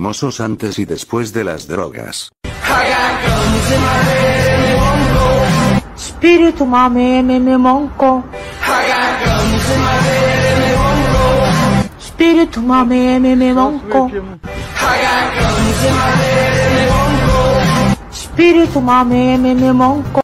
Mozos antes y después de las drogas. Espíritu mame me me monko. Spiritu mame me me monko. Spiritu mame me me monko.